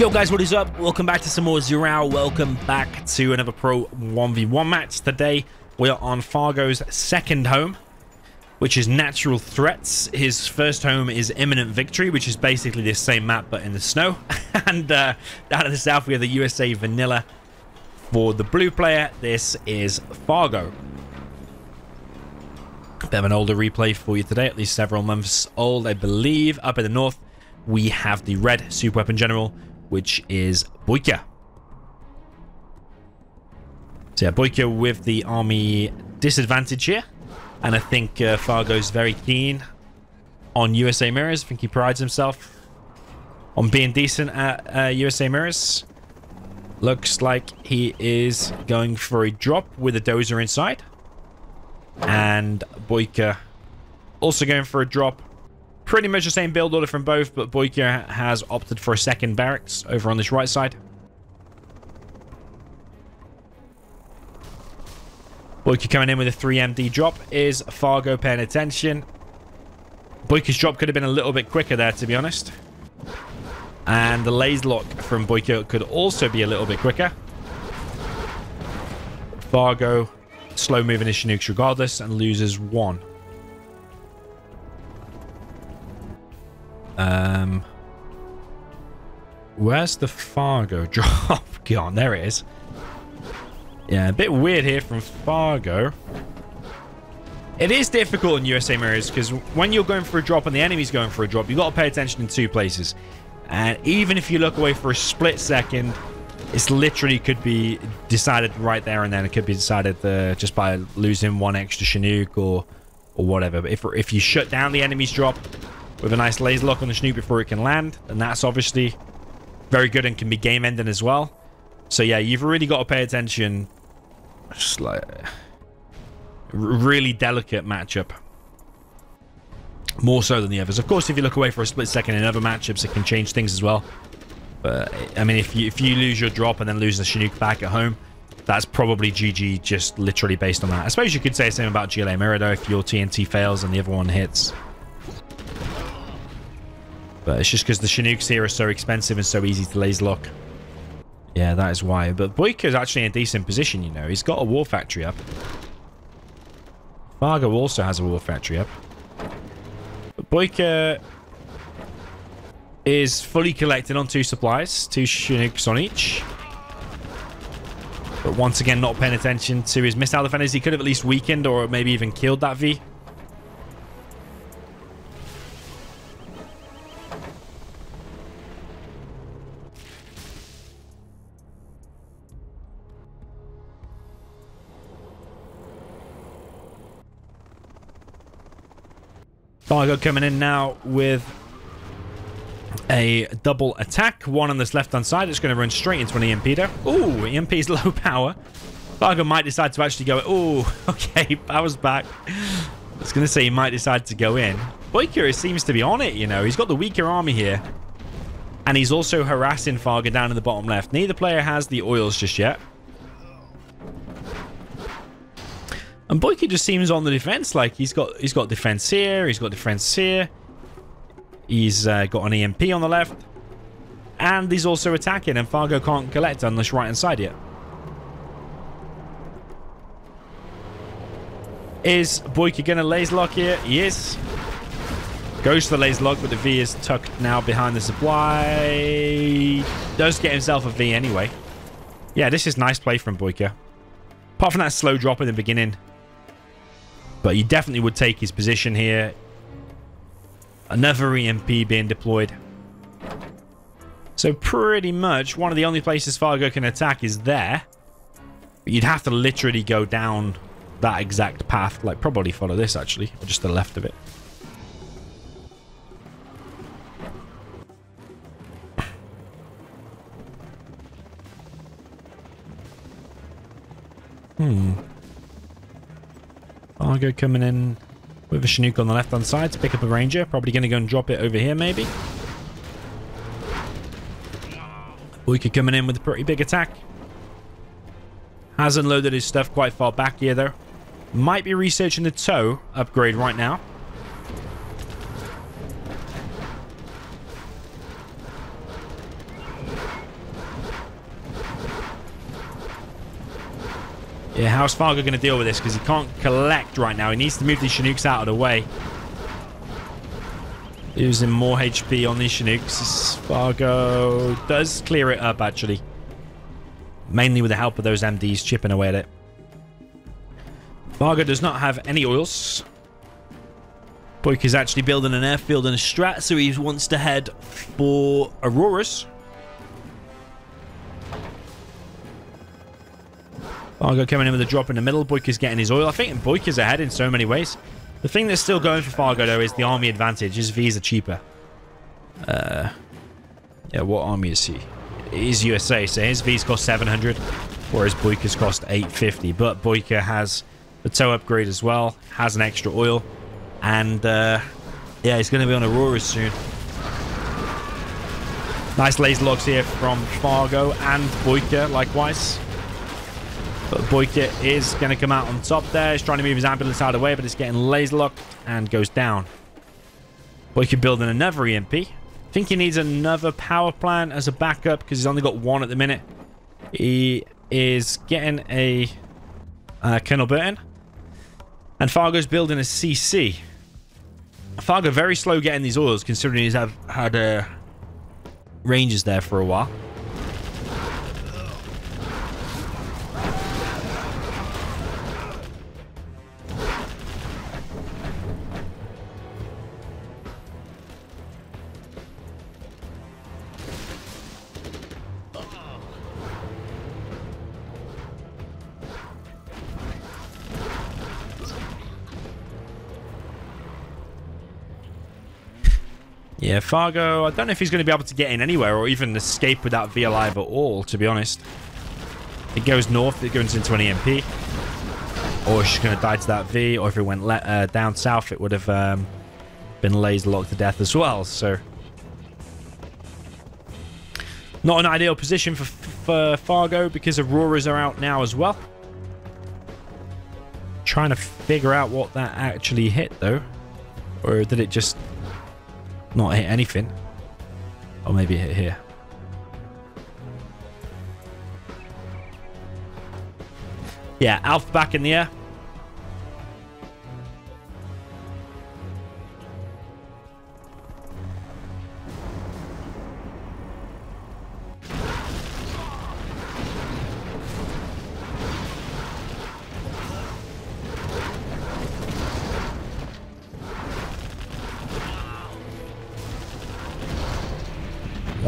Yo guys, what is up? Welcome back to some more Zero Hour. Welcome back to another Pro 1v1 match. Today, we are on Fargo's second home, which is Natural Threats. His first home is Imminent Victory, which is basically the same map, but in the snow. and uh, down in the south, we have the USA Vanilla. For the blue player, this is Fargo. Bit of an older replay for you today, at least several months old, I believe. Up in the north, we have the red Super Weapon General, which is BoYcaH. So yeah, BoYcaH with the army disadvantage here. And I think uh, Fargo's very keen on USA Mirrors. I think he prides himself on being decent at uh, USA Mirrors. Looks like he is going for a drop with a dozer inside. And BoYcaH also going for a drop Pretty much the same build order from both, but BoYcaH has opted for a second barracks over on this right side. BoYcaH coming in with a 3MD drop. Is Fargo paying attention? BoYcaH's drop could have been a little bit quicker there, to be honest. And the laser lock from BoYcaH could also be a little bit quicker. Fargo slow moving his Chinooks regardless and loses one. Um, where's the Fargo drop? Gone. There it is. Yeah, a bit weird here from Fargo. It is difficult in USA Mirrors because when you're going for a drop and the enemy's going for a drop, you've got to pay attention in two places. And even if you look away for a split second, it's literally could be decided right there and then. It could be decided uh, just by losing one extra Chinook or or whatever. But if, if you shut down the enemy's drop, with a nice laser lock on the Chinook before it can land. And that's obviously very good and can be game ending as well. So yeah, you've really got to pay attention. Just like really delicate matchup. More so than the others. Of course, if you look away for a split second in other matchups, it can change things as well. But I mean, if you if you lose your drop and then lose the Chinook back at home, that's probably GG just literally based on that. I suppose you could say the same about GLA Mirror if your TNT fails and the other one hits. But it's just because the Chinooks here are so expensive and so easy to laser lock. Yeah, that is why. But is actually in a decent position, you know. He's got a war factory up. Fargo also has a war factory up. But BoYcaH is fully collected on two supplies. Two Chinooks on each. But once again, not paying attention to his missile defenders. He could have at least weakened or maybe even killed that V. Fargo coming in now with a double attack. One on this left-hand side. It's going to run straight into an EMP there. Ooh, EMP's low power. Fargo might decide to actually go... Ooh, okay, power's back. I was going to say he might decide to go in. BoYcaH seems to be on it, you know. He's got the weaker army here. And he's also harassing Fargo down in the bottom left. Neither player has the oils just yet. And BoYcaH just seems on the defense. Like he's got he's got defense here. He's got defense here. He's uh, got an EMP on the left. And he's also attacking. And Fargo can't collect on this right-hand side yet. Is BoYcaH going to laser lock here? He is. Goes to the laser lock, but the V is tucked now behind the supply. Does get himself a V anyway. Yeah, this is nice play from BoYcaH. Apart from that slow drop in the beginning, but he definitely would take his position here. Another EMP being deployed. So pretty much one of the only places Fargo can attack is there. But you'd have to literally go down that exact path. Like probably follow this actually. Or just the left of it. Hmm. Fargo coming in with a Chinook on the left-hand side to pick up a Ranger. Probably going to go and drop it over here, maybe. BoYcaH coming in with a pretty big attack. Hasn't loaded his stuff quite far back here, though. Might be researching the tow upgrade right now. Yeah, how's Fargo going to deal with this? Because he can't collect right now. He needs to move these Chinooks out of the way. Using more HP on these Chinooks. Fargo does clear it up, actually. Mainly with the help of those MDs chipping away at it. Fargo does not have any oils. Boyk is actually building an airfield and a strat, so he wants to head for Auroras. Fargo coming in with a drop in the middle. Boyk is getting his oil. I think Boyk is ahead in so many ways. The thing that's still going for Fargo, though, is the army advantage. His V's are cheaper. Uh, yeah, what army is he? He's USA, so his V's cost 700, whereas BoYcaH's cost 850. But BoYcaH has the tow upgrade as well, has an extra oil, and uh, yeah, he's going to be on Aurora soon. Nice laser locks here from Fargo and BoYcaH, likewise. But BoYcaH is going to come out on top there. He's trying to move his ambulance out of the way, but it's getting laser locked and goes down. BoYcaH building another EMP. I think he needs another power plant as a backup because he's only got one at the minute. He is getting a uh, Colonel Burton. And Fargo's building a CC. Fargo very slow getting these oils considering he's had uh, Rangers there for a while. Yeah, Fargo, I don't know if he's going to be able to get in anywhere or even escape without V alive at all, to be honest. It goes north, it goes into an EMP. Or she's going to die to that V, or if it went uh, down south, it would have um, been laser locked to death as well, so... Not an ideal position for, for Fargo because Auroras are out now as well. Trying to figure out what that actually hit, though. Or did it just not hit anything. Or maybe hit here. Yeah, Alpha back in the air.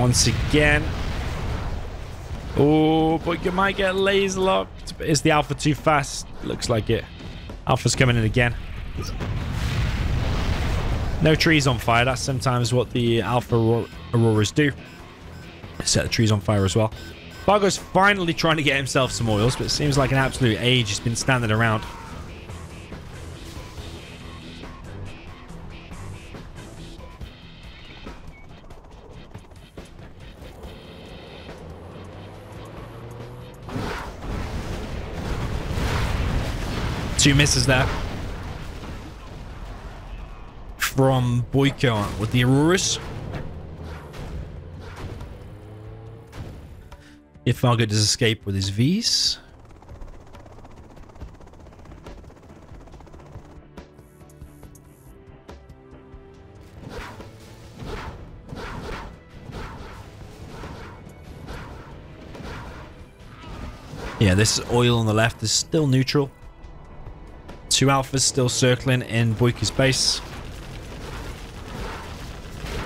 Once again. Oh, but you might get laser locked. Is the Alpha too fast? Looks like it. Alpha's coming in again. No trees on fire. That's sometimes what the Alpha Auroras do. Set the trees on fire as well. Fargo's finally trying to get himself some oils, but it seems like an absolute age. He's been standing around. Two misses there. From BoYcaH with the Auroras. If Fargo does escape with his Vs. Yeah, this oil on the left is still neutral. Two alphas still circling in BoYcaH's base.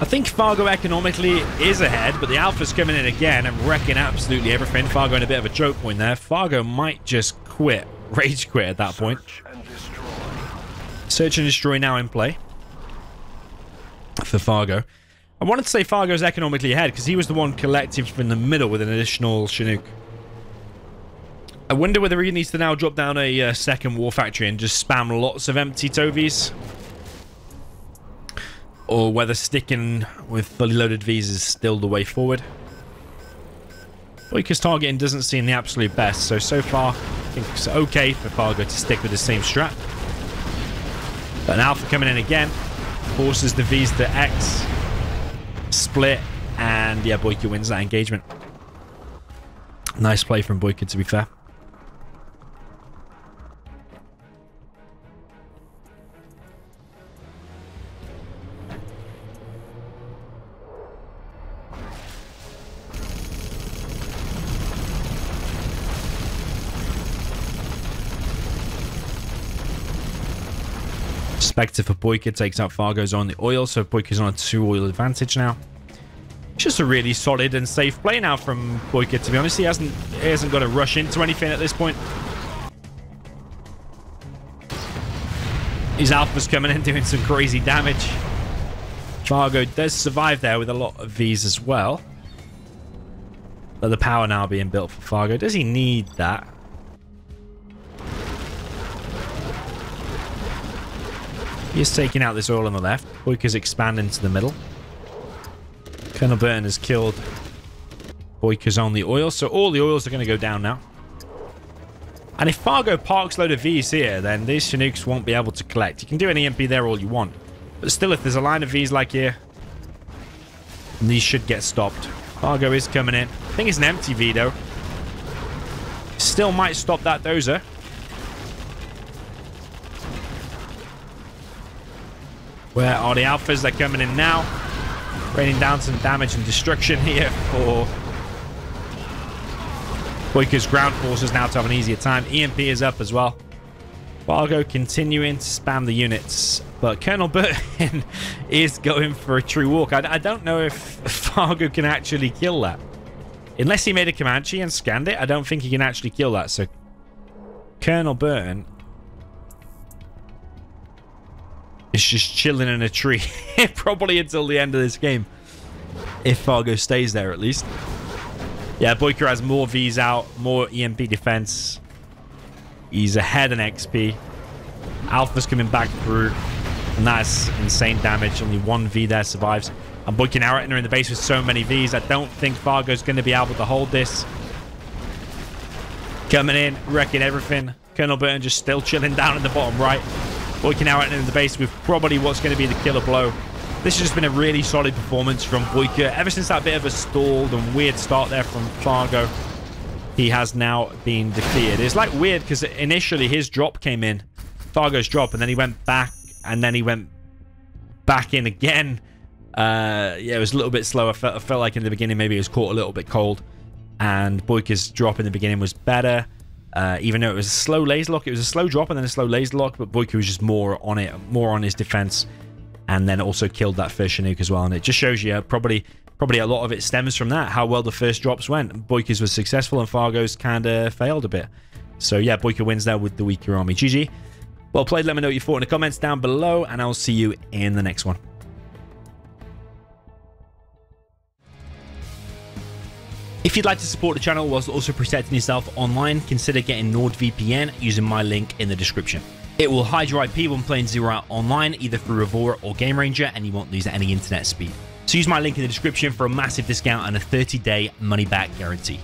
I think Fargo economically is ahead, but the Alpha's coming in again and wrecking absolutely everything. Fargo in a bit of a choke point there. Fargo might just quit, rage quit at that Search point. And Search and destroy now in play for Fargo. I wanted to say Fargo's economically ahead because he was the one collecting from the middle with an additional Chinook. I wonder whether he needs to now drop down a uh, second war factory and just spam lots of empty Tovies. Or whether sticking with fully loaded Vs is still the way forward. BoYcaH's targeting doesn't seem the absolute best, so so far I think it's okay for Fargo to stick with the same strat. But Alpha coming in again, forces the Vs to X, split, and yeah, BoYcaH wins that engagement. Nice play from BoYcaH to be fair. Spectre for BoYcaH takes out Fargo's on the oil, so BoYcaH's on a two oil advantage now. It's just a really solid and safe play now from BoYcaH, to be honest. He hasn't, he hasn't got to rush into anything at this point. His Alpha's coming in doing some crazy damage. Fargo does survive there with a lot of Vs as well. But the power now being built for Fargo. Does he need that? He's taking out this oil on the left. BoYcaH's expanding to the middle. Colonel Burton has killed BoYcaH's on the oil. So all the oils are going to go down now. And if Fargo parks load of Vs here, then these Chinooks won't be able to collect. You can do an EMP there all you want. But still, if there's a line of Vs like here, these should get stopped. Fargo is coming in. I think it's an empty V, though. Still might stop that dozer. Where are the alphas? They're coming in now. Raining down some damage and destruction here for BoYcaH's ground forces now to have an easier time. EMP is up as well. Fargo continuing to spam the units. But Colonel Burton is going for a true walk. I, I, don't know if Fargo can actually kill that. Unless he made a Comanche and scanned it, I don't think he can actually kill that. So Colonel Burton is just chilling in a tree. Probably until the end of this game. If Fargo stays there at least. Yeah, BoYcaH has more Vs out, more EMP defense. He's ahead in XP. Alpha's coming back through. And that's insane damage. Only one V there survives. And BoYcaH now entering the base with so many Vs. I don't think Fargo's going to be able to hold this. Coming in, wrecking everything. Colonel Burton just still chilling down at the bottom right. BoYcaH now entering the base with probably what's going to be the killer blow. This has just been a really solid performance from BoYcaH. Ever since that bit of a stalled and weird start there from Fargo, he has now been defeated. It's like weird because initially his drop came in, Fargo's drop, and then he went back, and then he went back in again. Uh, yeah, it was a little bit slower. I felt, I felt like in the beginning maybe it was caught a little bit cold, and BoYcaH's drop in the beginning was better. Uh, even though it was a slow laser lock, it was a slow drop and then a slow laser lock, but BoYcaH was just more on it, more on his defense and then also killed that first Chinook as well. And it just shows you probably probably a lot of it stems from that, how well the first drops went. BoYcaH's was successful and Fargo's kind of failed a bit. So yeah, BoYcaH wins there with the weaker army. GG. Well played. Let me know what you thought in the comments down below, and I'll see you in the next one. If you'd like to support the channel whilst also protecting yourself online, consider getting NordVPN using my link in the description. It will hide your IP when playing Zero Hour online, either through Revora or Game Ranger, and you won't lose any internet speed. So use my link in the description for a massive discount and a 30-day money-back guarantee.